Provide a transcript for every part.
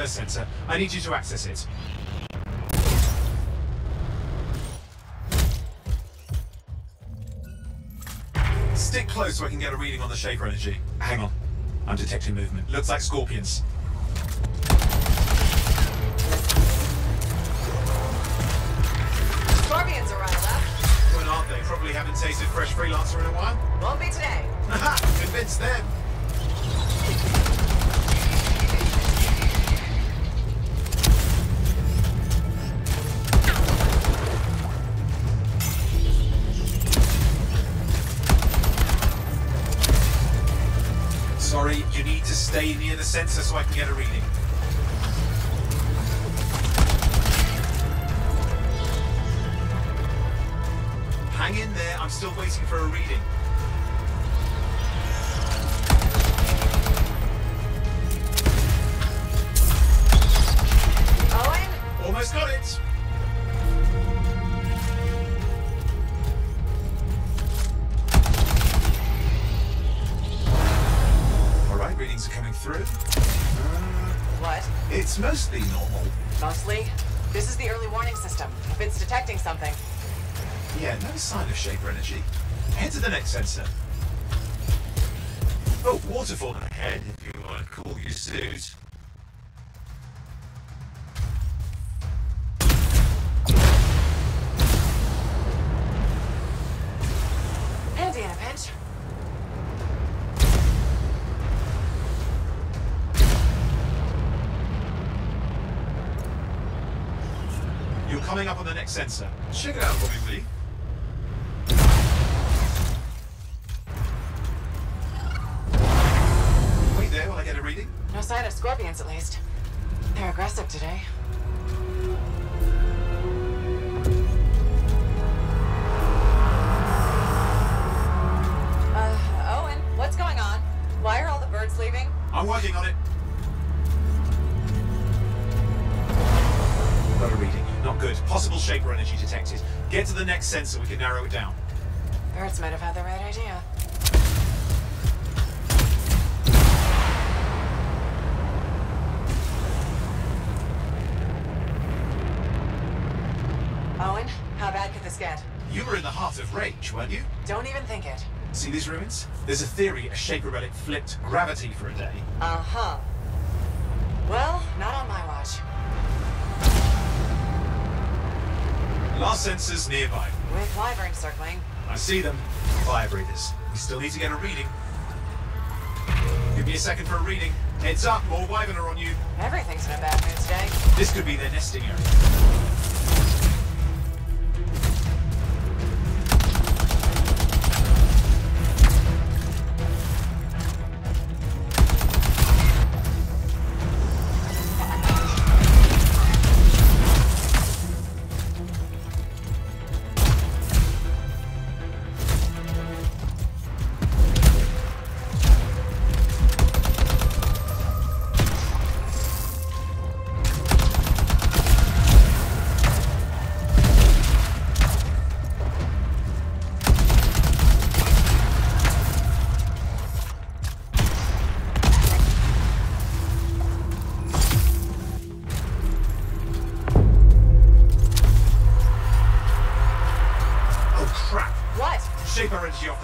First sensor. I need you to access it. Stick close so I can get a reading on the Shaper energy. Hang on. I'm detecting movement. Looks like scorpions. Scorpions are riled up. When aren't they? Probably haven't tasted fresh freelancer in a while. Won't be today. Haha! Convinced them. Sorry, you need to stay near the sensor so I can get a reading. Hang in there, I'm still waiting for a reading. Through. Uh, What? it's mostly normal. Mostly? This is the early warning system. If it's detecting something. Yeah, no sign of Shaper energy. Head to the next sensor. Oh, waterfall ahead if you want to cool your suit. Coming up on the next sensor. Check it out for me, will? Wait there while I get a reading. No sign of scorpions, at least. They're aggressive today. Get to the next sensor, we can narrow it down. Birds might have had the right idea. Owen, how bad could this get? You were in the heart of rage, weren't you? Don't even think it. See these ruins? There's a theory a Shaper relic flipped gravity for a day. Uh-huh. Well, not on my watch. Last sensors nearby. With wyverns circling. I see them. Fire breathers. We still need to get a reading. Give me a second for a reading. Heads up, more wyvern are on you. Everything's in a bad mood today. This could be their nesting area.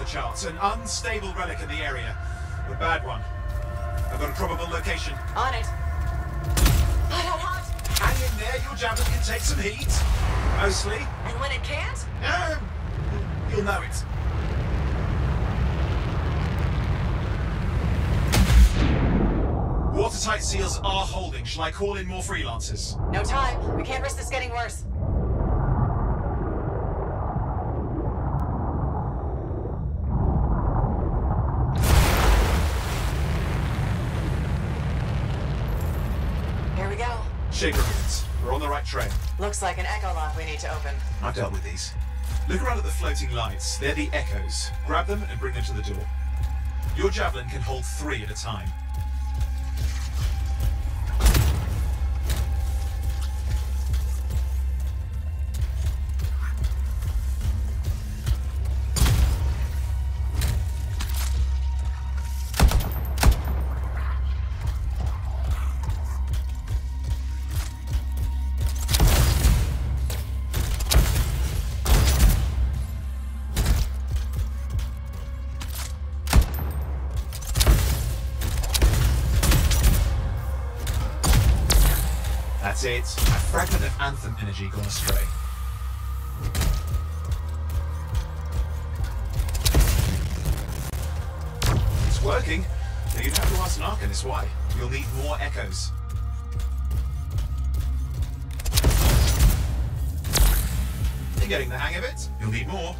Energy off the charts. An unstable relic in the area. A bad one. I've got a probable location. On it. Hot, hot, hot. Hang in there, your javelin can take some heat. Mostly. And when it can't? Um, you'll know it. Watertight seals are holding. Shall I call in more freelancers? No time. We can't risk this getting worse. Here we go. Shaper ruins. We're on the right trail. Looks like an echo lock we need to open. I've dealt with these. Look around at the floating lights. They're the echoes. Grab them and bring them to the door. Your javelin can hold three at a time. That's it. A fragment of Anthem energy gone astray. It's working. But you'd have to ask an Arcanist why. You'll need more echoes. You're getting the hang of it. You'll need more.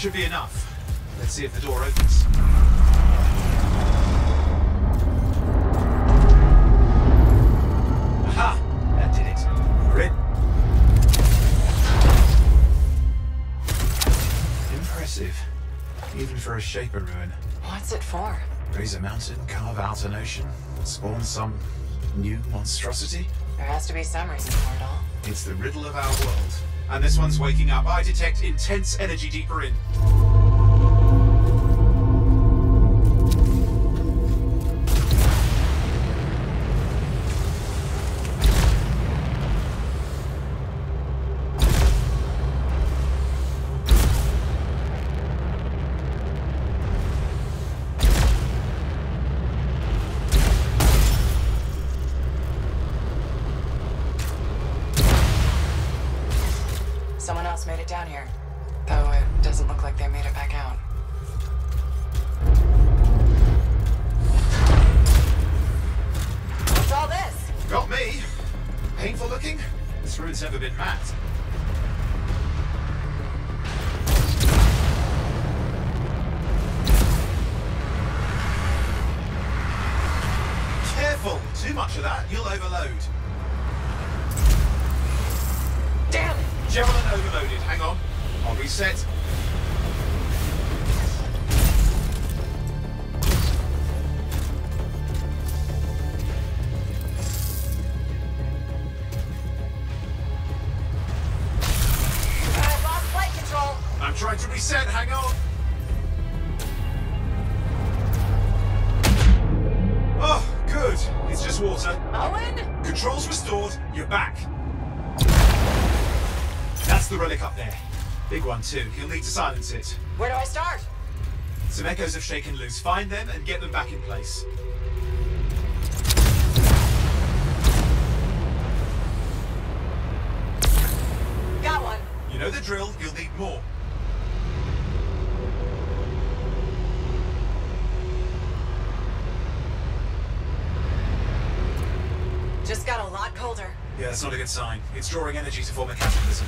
Should be enough. Let's see if the door opens. Aha! That did it. We're in. Impressive. Even for a Shaper ruin. What's it for? Raise a mountain, carve out an ocean, spawn some new monstrosity. There has to be some reason for it all. It's the riddle of our world. And this one's waking up. I detect intense energy deeper in. Much that, you'll overload. Damn it! Javelin overloaded. Hang on. I'll reset. Uh, I lost flight control. I'm trying to reset. Hang on. Water. Owen? Controls restored. You're back. That's the relic up there. Big one too. You'll need to silence it. Where do I start? Some echoes have shaken loose. Find them and get them back in place. Got one. You know the drill. You'll need more. Just got a lot colder. Yeah, that's not a good sign. It's drawing energy to form a cataclysm.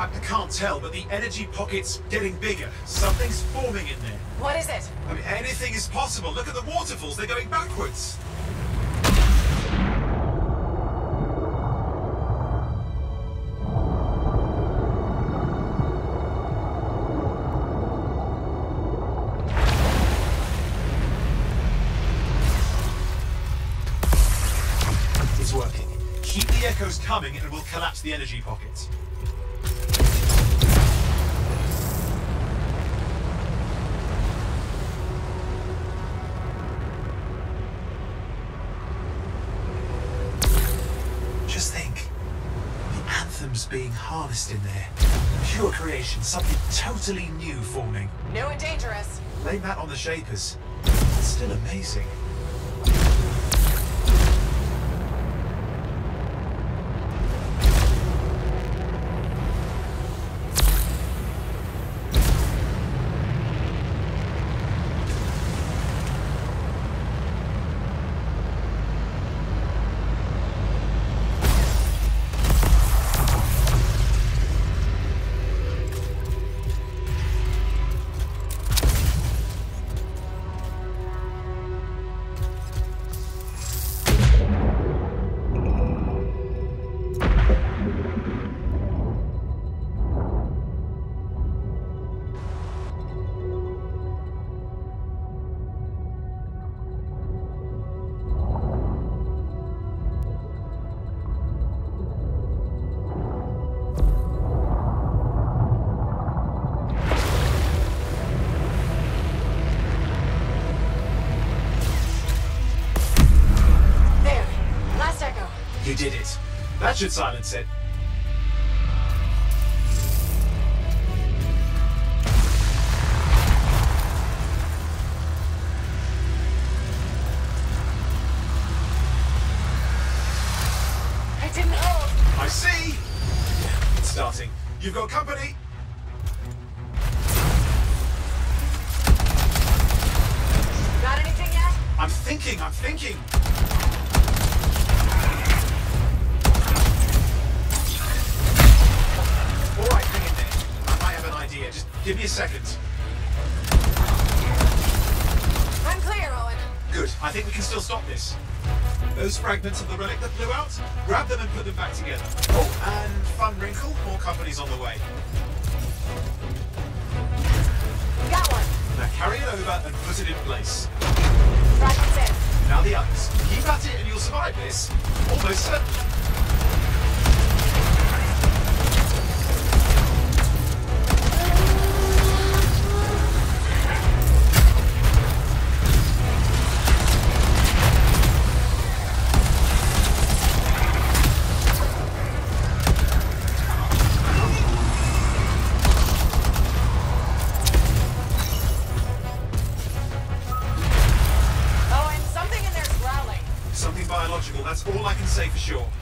I, I can't tell, but the energy pocket's getting bigger. Something's forming in there. What is it? I mean, anything is possible. Look at the waterfalls. They're going backwards. It's working. Keep the echoes coming and we'll collapse the energy pockets. Being harnessed in there. Pure creation, something totally new forming. New and dangerous. Blame that on the Shapers. It's still amazing. Did it. That should silence it. I didn't hold. I see! It's starting. You've got company. Got anything yet? I'm thinking, I'm thinking. Give me a second. I'm clear, Owen. Good. I think we can still stop this. Those fragments of the relic that blew out, grab them and put them back together. Oh, and fun wrinkle, more companies on the way. Got one. Now carry it over and put it in place. Fragments in. Now the others. Keep at it and you'll survive this. Almost certainly. I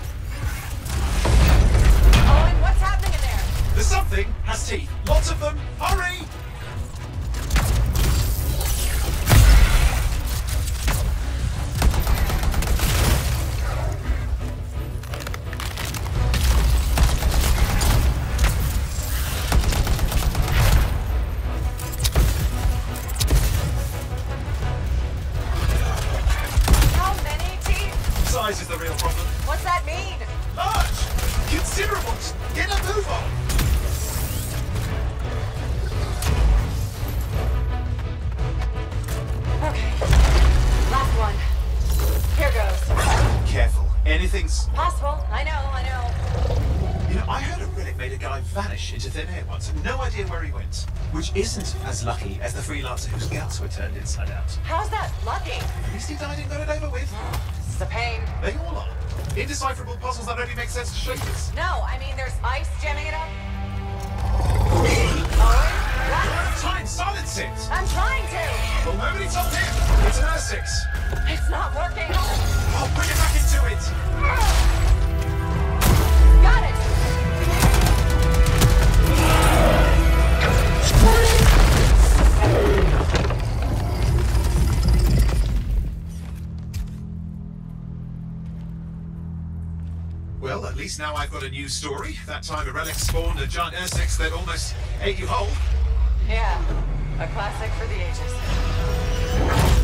Anything's. Possible. I know, I know. You know, I heard a relic made a guy vanish into thin air once. No idea where he went. Which isn't as lucky as the freelancer whose guts were turned inside out. How's that lucky? At least he died and got it over with. Oh, this is a pain. They all are. Indecipherable puzzles that only make sense to shapers. No, I mean there's ice jamming it up. Owen? What? Time! Silence it! I'm trying to. Well, nobody told him! It's an Ursix! It's not working. I've got a new story. That time a relic spawned a giant Ursix that almost ate you whole. Yeah, a classic for the ages.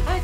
I'd